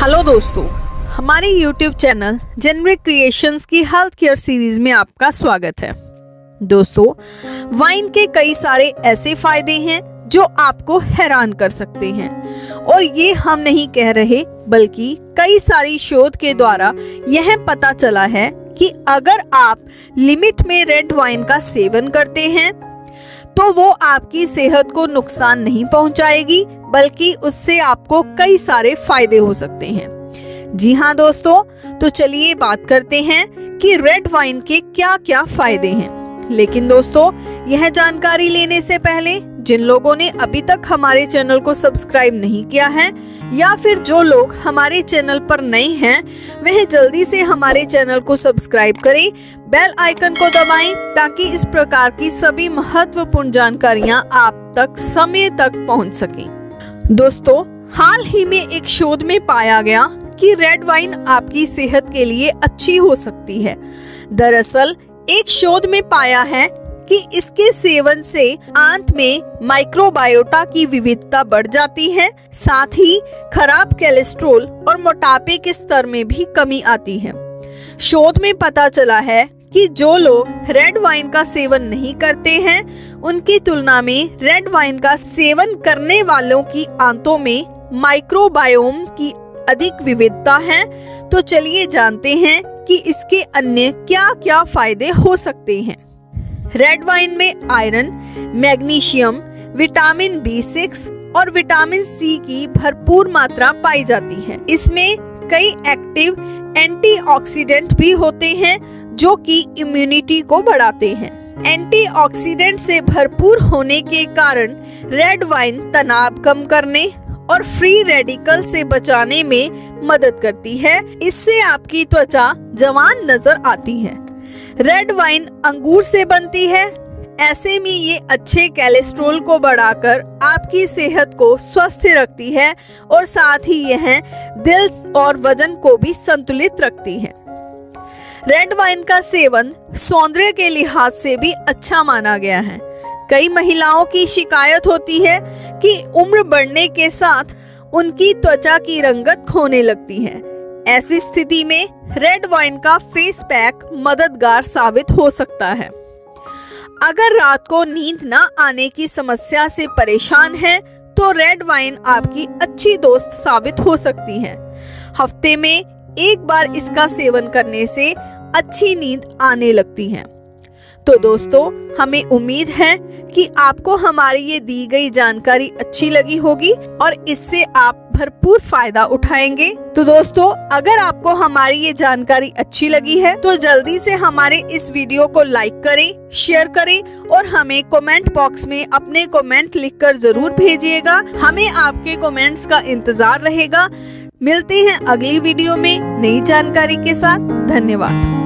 Hello दोस्तों, हमारे YouTube channel generic creations की हेल्थ केयर सीरीज़ में आपका स्वागत है। दोस्तों वाइन के कई सारे ऐसे फ़ायदे हैं जो आपको हैरान कर सकते हैं। और ये हम नहीं कह रहे, बल्कि कई सारी शोध के द्वारा यह पता चला है कि अगर आप लिमिट में रेड वाइन का सेवन करते हैं तो वो आपकी सेहत को नुकसान नहीं पहुंचाएगी बल्कि उससे आपको कई सारे फ़ायदे हो सकते हैं। जी हाँ दोस्तों तो चलिए बात करते हैं कि रेड वाइन के क्या क्या फ़ायदे हैं। लेकिन दोस्तों, यह जानकारी लेने से पहले, जिन लोगों ने अभी तक हमारे चैनल को सब्सक्राइब नहीं किया है, या फिर जो लोग हमारे चैनल पर नए हैं, वह जल्दी से हमारे चैनल को सब्सक्राइब करें, बेल आइकन को दबाएँ, ताकि इस प्रकार की सभी महत्वपूर्ण जानकारियाँ आप तक समय तक पहुँच सकें। दोस्तों, हाल ही में एक शोध में पाया गया कि रेड वाइन आपकी सेहत के लिए अच्छी हो सकती है। दरअसल, एक शोध में पाया है कि इसके सेवन से आंत में माइक्रोबायोटा की विविधता बढ़ जाती है, साथ ही खराब कोलेस्ट्रोल और मोटापे के स्तर में भी कमी आती है। शोध में पता चला है कि जो लोग रेड वाइन का सेवन नहीं करते हैं उनकी तुलना में रेड वाइन का सेवन करने वालों की आंतों में माइक्रोबायोम की अधिक विविधता है। तो चलिए जानते हैं कि इसके अन्य क्या क्या फ़ायदे हो सकते हैं। रेड वाइन में iron, magnesium, vitamin B six और विटामिन सी की भरपूर मात्रा पाई जाती है। इसमें कई एक्टिव एंटीऑक्सीडेंट भी होते हैं जो कि इम्यूनिटी को बढ़ाते हैं। एंटीऑक्सीडेंट से भरपूर होने के कारण रेड वाइन तनाव कम करने और फ्री रेडिकल से बचाने में मदद करती है। इससे आपकी त्वचा जवान नज़र आती है। रेड वाइन अंगूर से बनती है। ऐसे में ये अच्छे कैलेस्ट्रोल को बढ़ाकर आपकी सेहत को स्वस्थ रखती है और साथ ही यह दिल और वज़न को भी संतुलित रखती है। रेड वाइन का सेवन सौंदर्य के लिहाज से भी अच्छा माना गया है। कई महिलाओं की शिकायत होती है कि उम्र बढ़ने के साथ उनकी त्वचा की रंगत खोने लगती है। ऐसी स्थिति में रेड वाइन का फेस पैक मददगार साबित हो सकता है। अगर रात को नींद न आने की समस्या से परेशान है तो रेड वाइन आपकी अच्छी दोस्त साबित हो सकती है। हफ़्ते में एक बार इसका सेवन करने से अच्छी नींद आने लगती है। तो दोस्तों, हमें उम्मीद है कि आपको हमारी ये दी गई जानकारी अच्छी लगी होगी और इससे आप भरपूर फ़ायदा उठाएँगे। तो दोस्तों, अगर आपको हमारी ये जानकारी अच्छी लगी है तो जल्दी से हमारे इस वीडियो को लाइक करें, शेयर करें और हमें कमेंट बॉक्स में अपने कमेंट लिखकर ज़रूर भेजिएगा। हमें आपके कमेंट्स का इंतज़ार रहेगा। मिलते हैं अगली वीडियो में नई जानकारी के साथ। धन्यवाद।